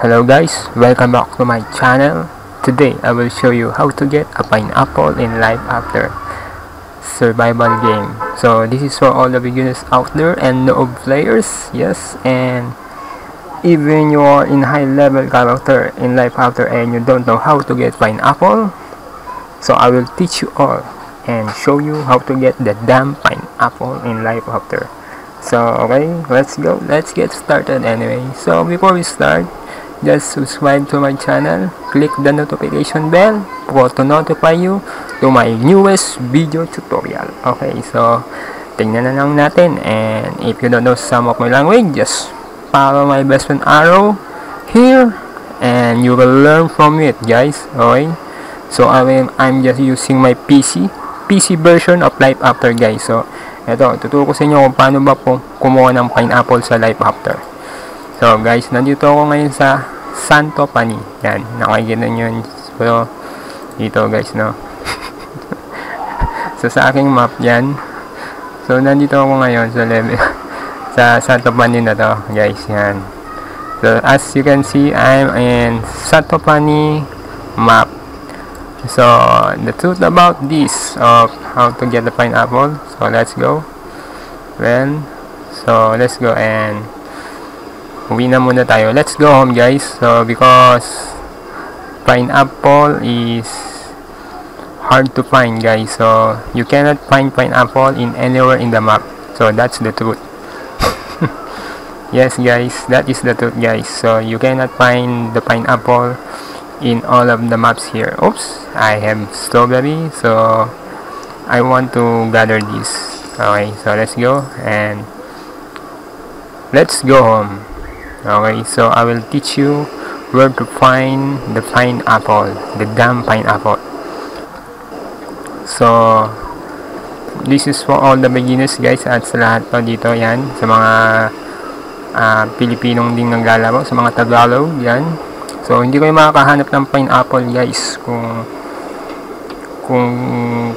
Hello guys, welcome back to my channel. Today I will show you how to get a pineapple in life after survival game. So this is for all the beginners out there and noob players. Yes, and even you are in high level character in life after and you don't know how to get pineapple. So I will teach you all and show you how to get the damn pineapple in life after. So, okay, let's go. Let's get started anyway. So, before we start, just subscribe to my channel. Click the notification bell for to notify you to my newest video tutorial. Okay, so, tingnan na lang natin. And if you don't know some of my language, just follow my best friend arrow here. And you will learn from it, guys. Okay? So, I mean, I'm just using my PC. PC version of Life After, guys. So, ito, tuturo ko sa inyo kung paano ba po kumuha ng pineapple sa Life After. So, guys, nandito ako ngayon sa Santo Pani. Yan, nakikita nyo yun. So, dito, guys, no? so, sa aking map, yan. So, nandito ako ngayon sa level, sa Santo Pani na to, guys, yan. So, as you can see, I'm in Santo Pani map. So, the truth about this of how to get the pineapple. So, let's go. Well, so, let's go and uwi na muna tayo. Let's go home, guys. So, because pineapple is hard to find, guys. So, you cannot find pineapple in anywhere in the map. So, that's the truth. yes, guys. That is the truth, guys. So, you cannot find the pineapple in all of the maps here oops I have strawberry so I want to gather this okay so let's go and let's go home okay so I will teach you where to find the pineapple the damn pineapple so this is for all the beginners guys at sa lahat po dito yan. Sa mga uh, Pilipinong ding naglalaro sa mga Tagalog yan. So, hindi kayo makakahanap ng pineapple guys kung kung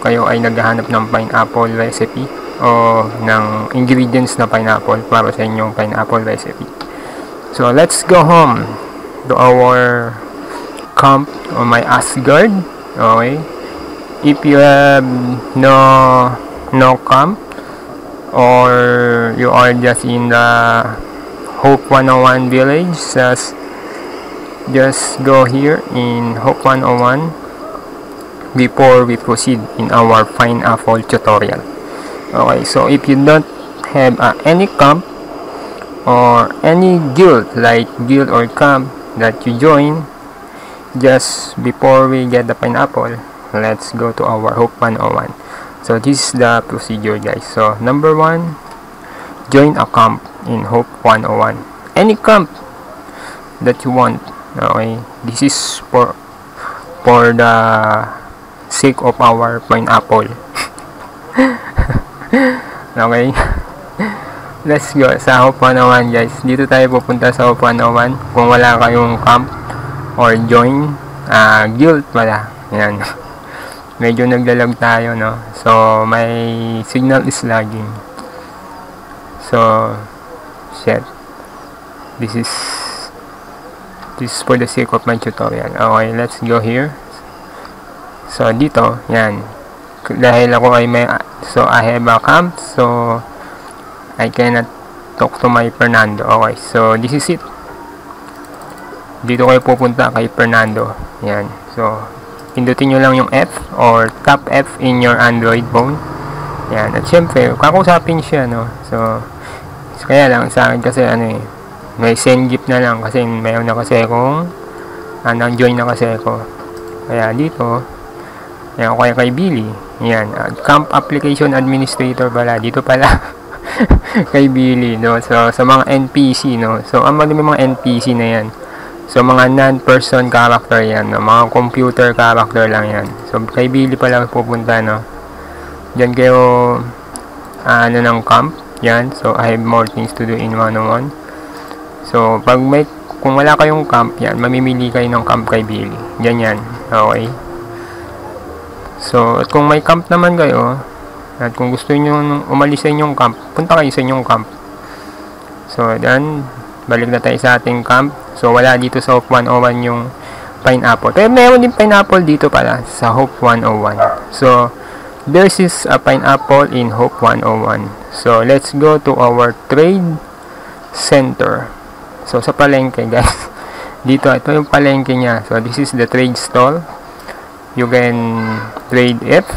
kayo ay naghahanap ng pineapple recipe o ng ingredients na pineapple para sa inyong pineapple recipe. So, let's go home to our camp on my Asgard. Okay? If you have no no camp or you are just in the Hope 101 village as just go here in Hope 101 before we proceed in our pineapple tutorial okay so if you don't have uh, any camp or any guild like guild or camp that you join just before we get the pineapple let's go to our Hope 101 so this is the procedure guys. So number one join a camp in Hope 101 any camp that you want okay? This is for for the sake of our pineapple. Okay let's go sa Hope 101 guys. Dito tayo pupunta sa Hope 101 kung wala kayong camp or join uh, guild pala. Yan medyo naglalag tayo no? So my signal is lagging. So shit. This is this is for the sake of my tutorial. Okay let's go here. So dito. Yan dahil ako ay may so I have a camp. So I cannot talk to my Fernando. Okay so this is it. Dito kayo pupunta kay Fernando. Yan. So pindutin nyo lang yung F or tap F in your Android phone. Yan. At syempre kakusapin siya no? So, so kaya lang sa akin kasi ano eh may send gift na lang kasi mayroon na kasi akong ah, nang-join na kasi ako. Kaya dito yan kaya kay Billy. Yan uh, camp application administrator pala. Dito pala kay Billy no? So sa mga NPC no? So ang mga mga NPC na yan. So mga non-person character yan no? Mga computer character lang yan. So kay Billy pala pupunta no? Diyan kayo uh, ano ng camp? Yan. So I have more things to do in 101 So, pag may, kung wala kayong camp, yan, mamimili kayo ng camp kay Billy. Ganyan. Okay. So, at kung may camp naman kayo, at kung gusto niyo umalis sa inyong camp, punta kayo sa inyong camp. So, then, balik na tayo sa ating camp. So, wala dito sa Hope 101 yung pineapple. Pero meron din pineapple dito pala sa Hope 101. So, there is a pineapple in Hope 101. So, let's go to our trade center. So, sa palengke, guys. Dito, ito yung palengke niya. So, this is the trade stall. You can trade it.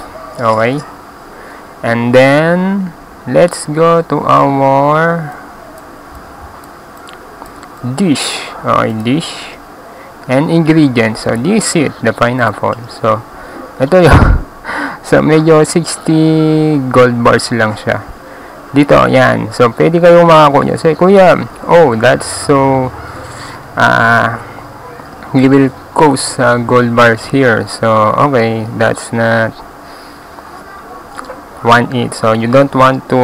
Okay. And then, let's go to our dish okay dish. And ingredients. So this is the pineapple. So ito yung so medyo 60 gold bars lang siya. Dito yan. So pwede kayong makakuha so kuya oh that's so uh, you will cost uh, gold bars here. So okay that's not want it. So you don't want to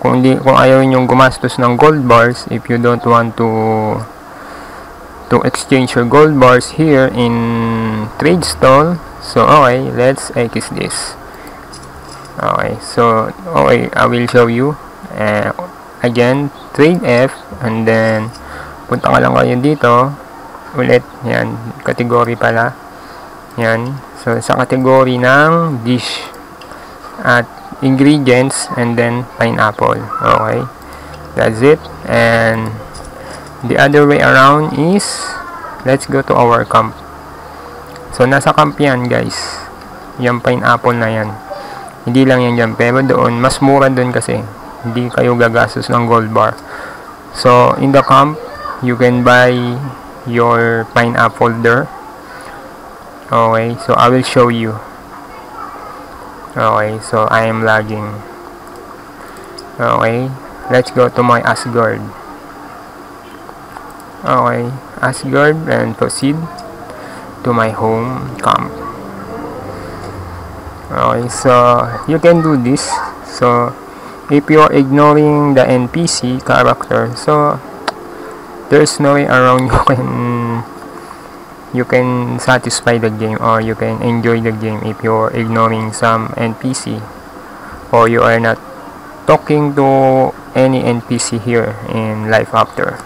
kung di kung ayaw niyo gumastos ng gold bars if you don't want to to exchange your gold bars here in trade stall so okay let's exit this. Okay so okay I will show you uh, again trade F and then punta ka lang kayo dito ulit yan category pala yan. So sa category ng dish at ingredients and then pineapple. Okay. That's it. And the other way around is let's go to our camp. So nasa camp yan guys. Yung pineapple na yan. Hindi lang yan dyan pero doon mas mura doon kasi. Hindi kayo gagastos ng gold bar. So in the camp you can buy your pineapple there okay so I will show you. Okay so I am lagging. Okay let's go to my Asgard. Okay Asgard and proceed to my home camp. Okay so you can do this. So if you're ignoring the NPC character so there's no way around you can you can satisfy the game or you can enjoy the game if you're ignoring some NPC or you are not talking to any NPC here in Life After.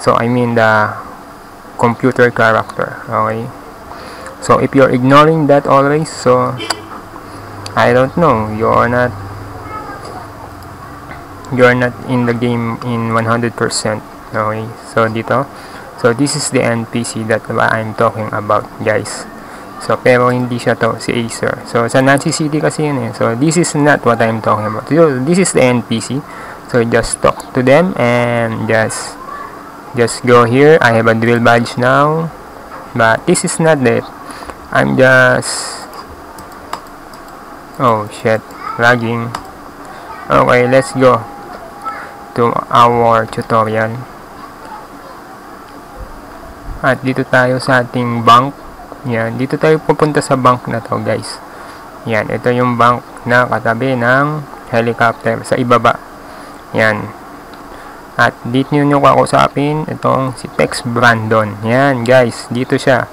So I mean the computer character, okay? So if you're ignoring that always, so I don't know, you're not you're not in the game in 100%, okay? So dito, So, this is the NPC that I'm talking about, guys. So, pero hindi siya to, si Acer. So, sa Nancy City kasi yun eh. So, this is not what I'm talking about. So, this is the NPC. So, just talk to them and just just go here. I have a drill badge now. But, this is not it. I'm just... Oh, shit. Lagging. Okay, let's go to our tutorial. At dito tayo sa ating bank. Yan, dito tayo pupunta sa bank na to guys. Yan, ito yung bank na katabi ng helicopter sa ibaba. Yan. At dito nyo kakusapin itong si Tex Brandon. Yan guys, dito siya.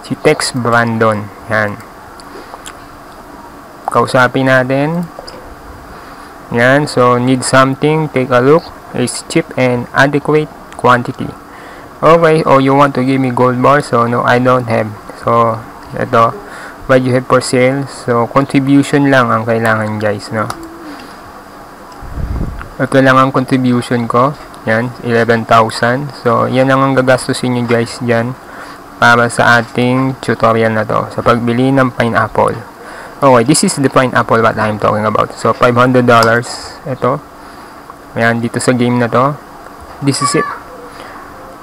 Si Tex Brandon. Yan. Kausapin natin. Yan, so need something, take a look. Is cheap and adequate quantity okay oh you want to give me gold bar? So no I don't have. So ito what you have for sale? So contribution lang ang kailangan guys no? Ito lang ang contribution ko. Yan 11,000 so yan lang ang gagastusin nyo guys dyan para sa ating tutorial na to. Sa pagbili ng pineapple. Okay this is the pineapple what I'm talking about. So 500 dollars. Ito yan dito sa game na to. This is it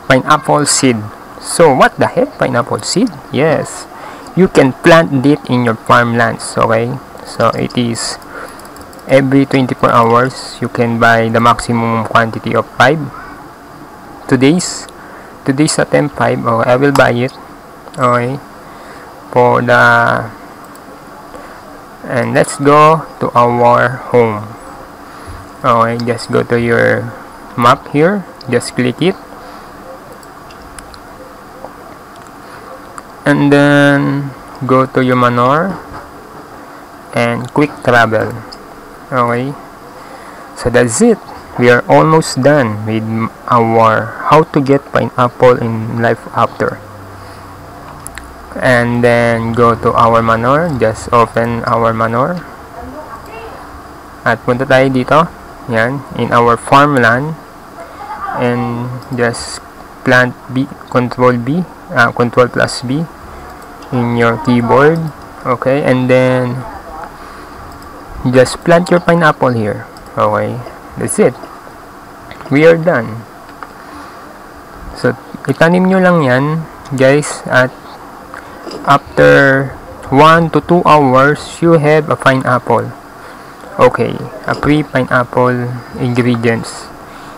pineapple seed. So, what the heck? Pineapple seed? Yes. You can plant it in your farmlands. Okay? So, it is every 24 hours, you can buy the maximum quantity of 5. Today's, today's attempt 5. Okay, I will buy it. Okay? For the, and let's go to our home. Okay, just go to your map here. Just click it and then go to your manor and quick travel. Okay? So that's it. We are almost done with our how to get pineapple in life after. And then go to our manor just open our manor at punta tayo dito. Yan. In our farmland. And just plant B control B uh, control plus B in your keyboard. Okay and then just plant your pineapple here. Okay that's it. We are done. So itanim nyo lang yan guys at after 1 to 2 hours you have a pineapple. Okay a pre pineapple ingredients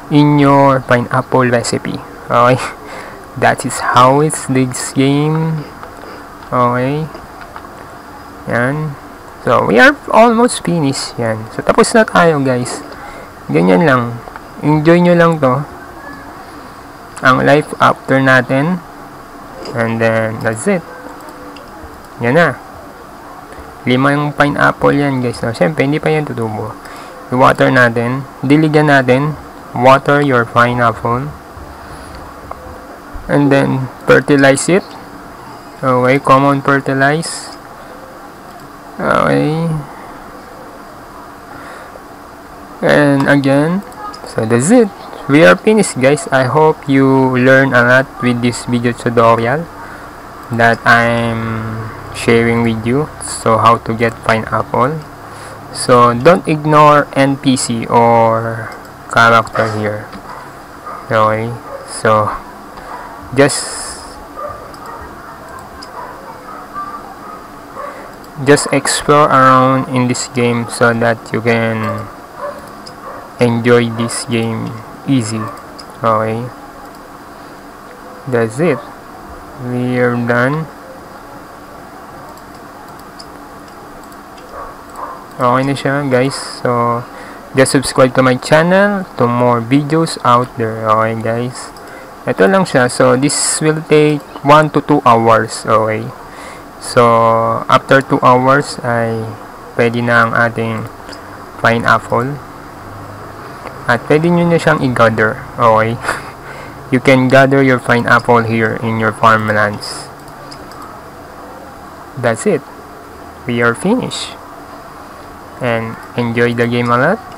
in your pineapple recipe. Okay that is how it's this game okay yan so we are almost finished yan so tapos na tayo guys ganyan lang enjoy nyo lang to ang life after natin and then that's it yan na. Lima yung pineapple yan guys. No? Siyempre, hindi pa yan tutubo. I-water natin. Diligan natin. Water your pineapple. And then, fertilize it. Okay, common fertilize. Okay. And again, so that's it. We are finished guys. I hope you learn a lot with this video tutorial that I'm sharing with you so how to get pineapple so don't ignore npc or character here okay so just just explore around in this game so that you can enjoy this game easy okay? That's it. We are done. Okay na siya guys. So just subscribe to my channel to more videos out there okay guys? Ito lang siya. So this will take 1 to 2 hours okay so after 2 hours ay pwede na ang ating pineapple. At pwede nyo na siyang i-gather okay? You can gather your pineapple here in your farmlands. That's it. We are finished. And enjoy the game a lot